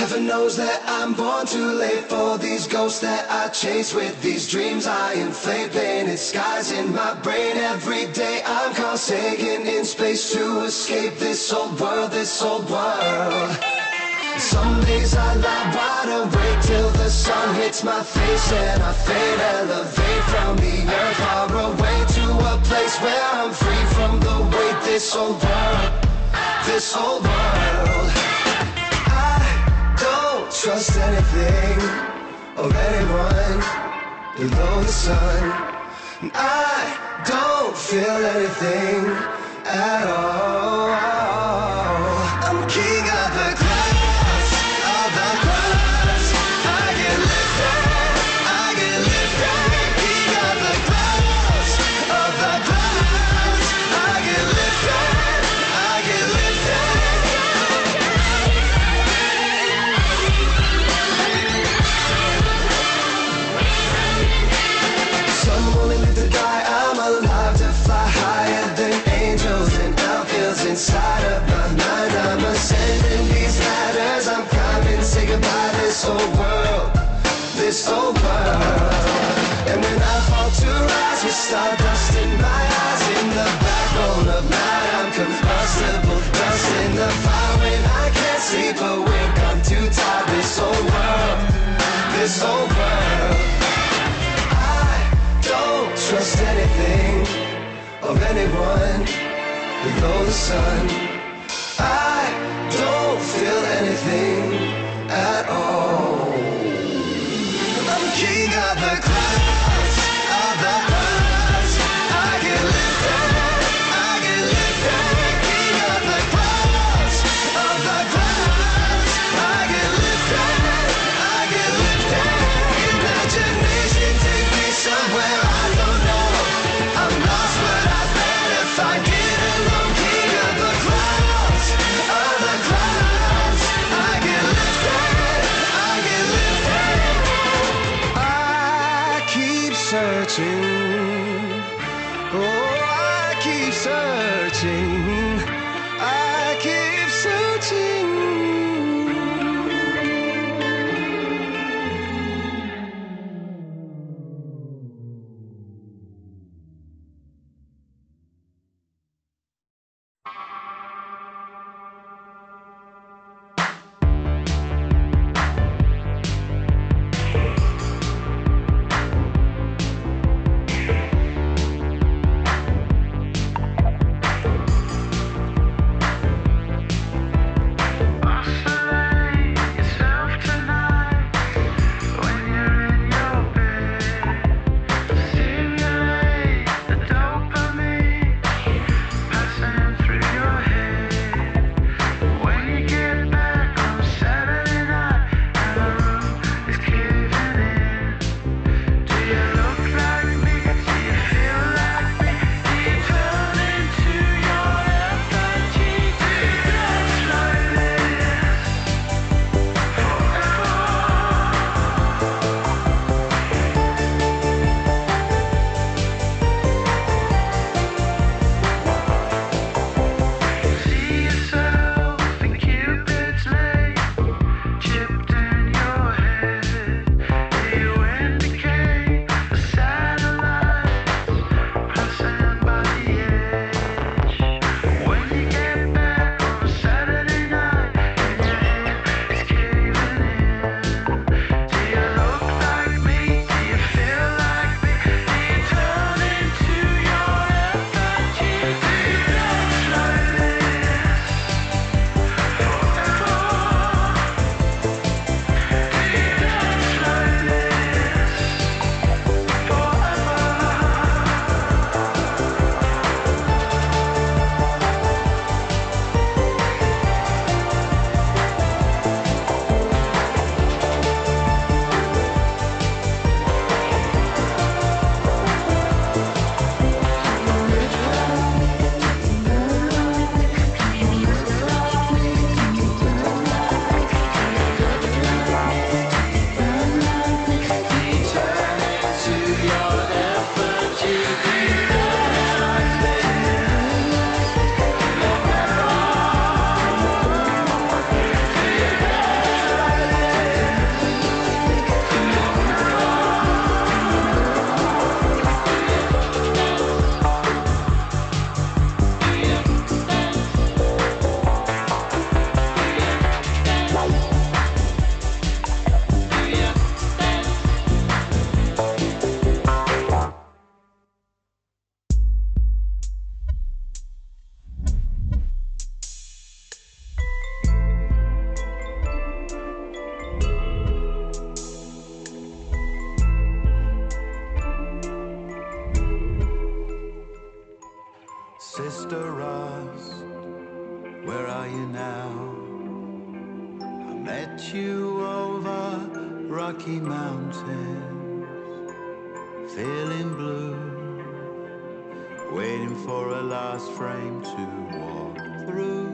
Heaven knows that I'm born too late for these ghosts that I chase with these dreams I inflate. Painted skies in my brain every day. I'm saying in space to escape this old world, this old world. Some days I lie wide awake till the sun hits my face and I fade, elevate from the earth far away to a place where I'm free from the weight. This old world, this old world. Trust anything or anyone below the sun. I don't feel anything at all. Old world. And when I fall to rise with stardust in my eyes, in the backbone of night, I'm combustible dust in the fire when I can't sleep awake. I'm too tired. This old world, this old world. I don't trust anything or anyone below the sun. I don't feel anything searching. Oh, I keep searching. lost. Where are you now? I met you over Rocky Mountains, feeling blue, waiting for a last frame to walk through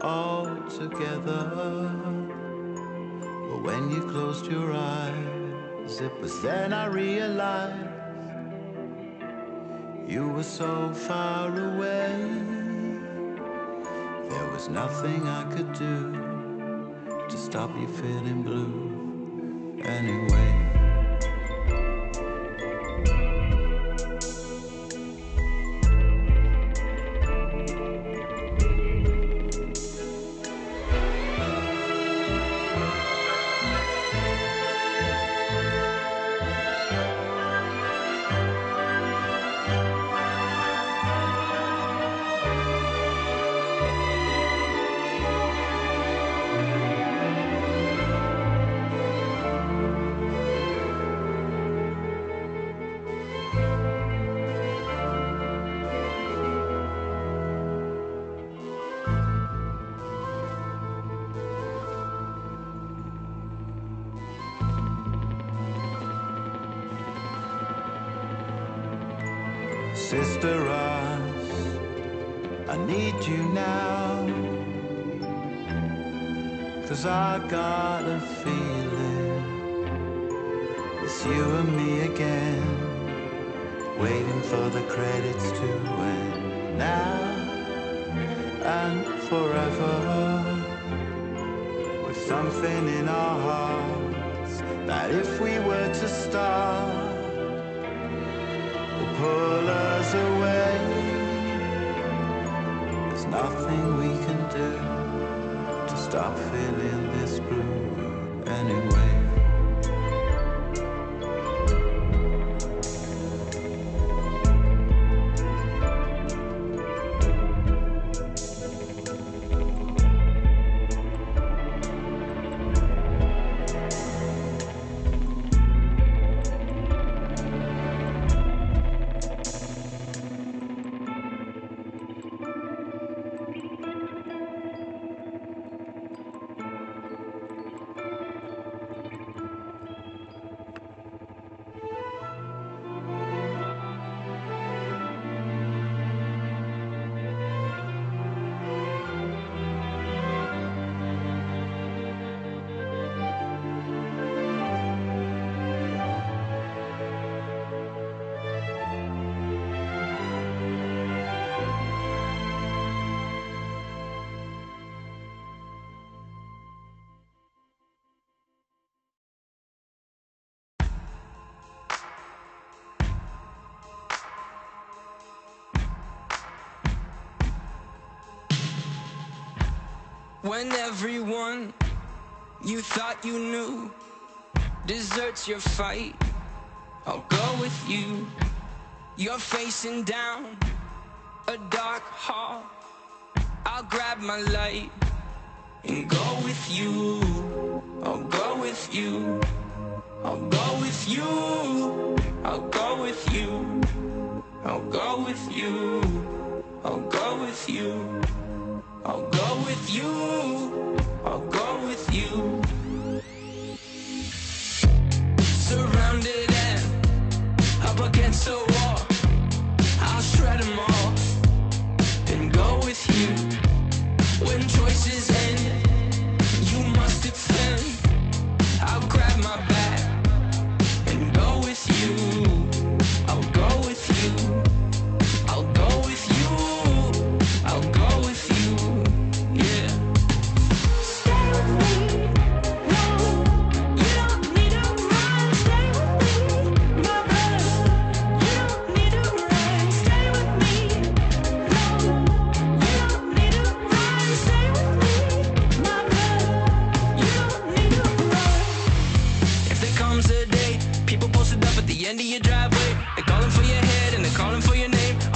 all together. But when you closed your eyes, it was then I realized you were so far away. There was nothing I could do to stop you feeling blue anyway. Sister Rust, I need you now. Cause I got a feeling it's you and me again. Waiting for the credits to end now and forever. With something in our hearts that if we were to start pull us away. There's nothing we can do to stop feeling this blue anyway. When everyone you thought you knew deserts your fight, I'll go with you. You're facing down a dark hall. I'll grab my light and go with you. I'll go with you. I'll go with you. I'll go with you. I'll go with you. I'll go with you. I'll go with you. I'll go with you. Surrounded and up against the wall. I'll shred them all and go with you. When choices They're calling for your head and they're calling for your name.